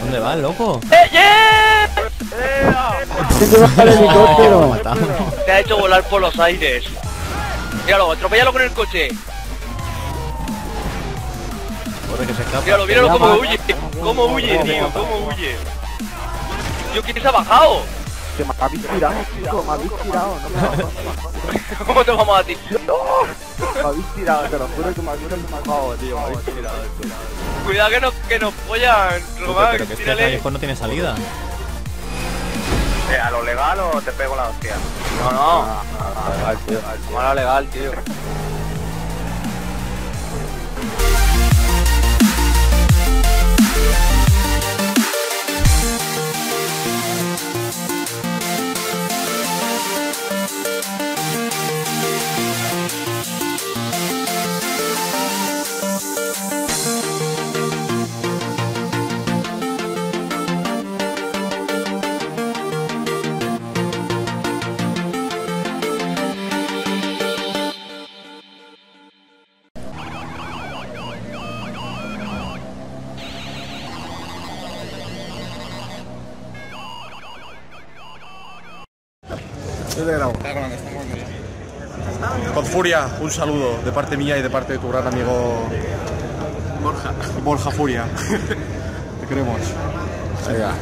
¿Dónde vas, loco? ¡Eh, yeah! Se te baja el helicóptero. Te ha hecho volar por los aires. Míralo, atropéllalo con el coche. Que se escapa. Míralo, míralo cómo huye. Cómo huye, tío, cómo huye. Tío, ¿quién se ha bajado? Que me habéis tirado, chico, me habéis tirado, no me ¿Cómo te vamos a ti? Me habéis tirado, te lo juro que me habéis empujado, tío, me habéis tirado, tío. Cuidado que nos, que nos follan, Román, Pero que este callejón no tiene salida. Eh, ¿A lo legal o te pego la hostia? No, no, Ah, tío. mala legal, tío. Con Furia, un saludo de parte mía y de parte de tu gran amigo Borja. Borja Furia. Te queremos. Venga.